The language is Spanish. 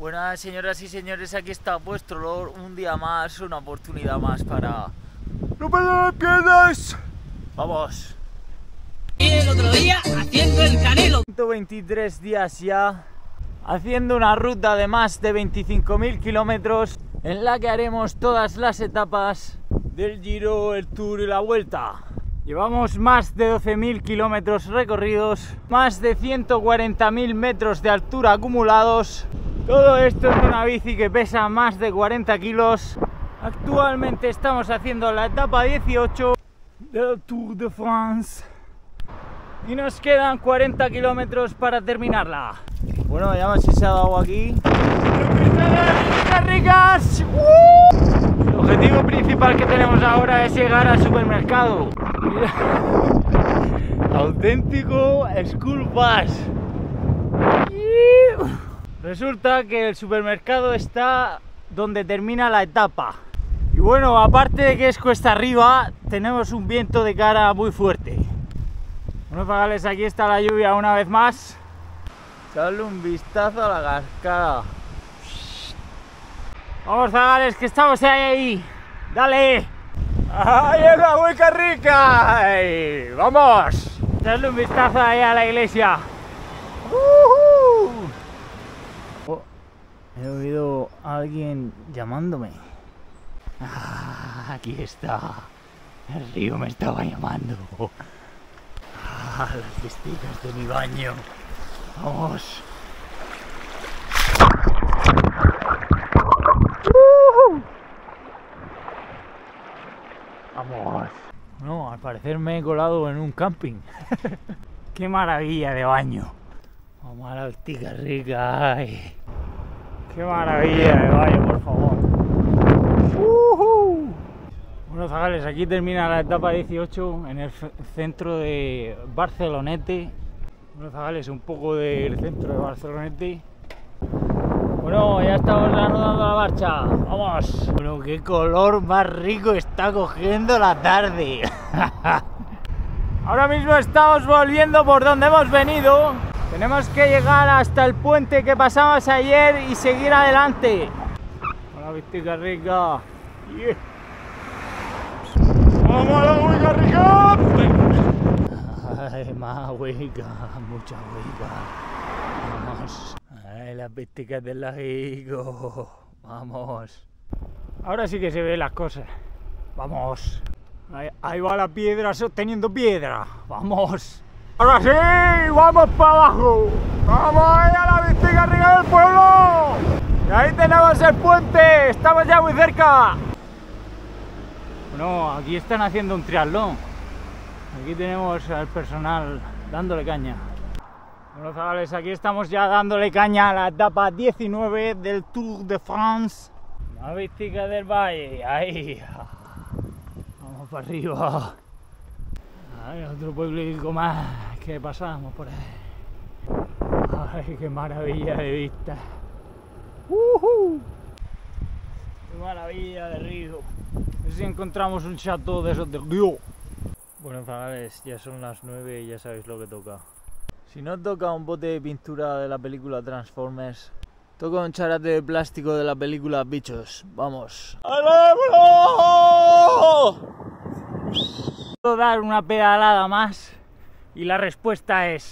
Buenas señoras y señores, aquí está vuestro Lord, un día más, una oportunidad más para... ¡No perder piernas! ¡Vamos! Y el otro día haciendo el canelo. 123 días ya, haciendo una ruta de más de 25.000 kilómetros en la que haremos todas las etapas del Giro, el Tour y la Vuelta. Llevamos más de 12.000 kilómetros recorridos, más de 140.000 metros de altura acumulados. Todo esto en una bici que pesa más de 40 kilos. Actualmente estamos haciendo la etapa 18 del Tour de France. Y nos quedan 40 kilómetros para terminarla. Bueno, ya se ha dado aquí. ¡Ricas, ricas! ¡Uh! El objetivo principal que tenemos ahora es llegar al supermercado. Mira. Auténtico school bus. Resulta que el supermercado está donde termina la etapa. Y bueno, aparte de que es cuesta arriba, tenemos un viento de cara muy fuerte. Bueno, pagales, aquí está la lluvia una vez más. Echarle un vistazo a la cascada. Vamos, Zagales, que estamos ahí. Dale. ¡Ahí es la hueca rica! ¡Vamos! Echarle un vistazo ahí a la iglesia. ¡Uhú! Oh, he oído a alguien llamándome. Ah, aquí está. El río me estaba llamando. Ah, las piscinas de mi baño. Vamos. Vamos. No, al parecer me he colado en un camping. Qué maravilla de baño. Vamos a la rica. Ay. Qué maravilla de baño, por favor. Uh Bueno, Zagales, aquí termina la etapa 18 en el centro de Barcelonete. Bueno, Zagales, un poco del centro de Barcelonete. Bueno, ya estamos reanudando la marcha. Vamos. Bueno, qué color más rico está cogiendo la tarde. Ahora mismo estamos volviendo por donde hemos venido. Tenemos que llegar hasta el puente que pasamos ayer y seguir adelante. Hola, vistica rica. Yeah. ¡Vamos a la huica rica! Ay, más huica, mucha huica. Vamos. Ay, las visticas del lajico. Vamos. Ahora sí que se ven las cosas. Vamos. Ahí, ahí va la piedra sosteniendo piedra. Vamos. Ahora sí, vamos para abajo. Vamos ahí a la vistica arriba del pueblo. Y ahí tenemos el puente. Estamos ya muy cerca. Bueno, aquí están haciendo un triatlón. Aquí tenemos al personal dándole caña. Bueno, chavales, aquí estamos ya dándole caña a la etapa 19 del Tour de France. La vistica del valle, ahí. Vamos para arriba. Hay otro pueblico más que pasamos por ahí. Ay, qué maravilla de vista. ¡Uhú! Qué maravilla de río. A ver si encontramos un chateau de esos de río. Bueno, chavales, ya son las 9 y ya sabéis lo que toca. Si no toca un bote de pintura de la película Transformers, toca un charate de plástico de la película Bichos. Vamos. Puedo dar una pedalada más y la respuesta es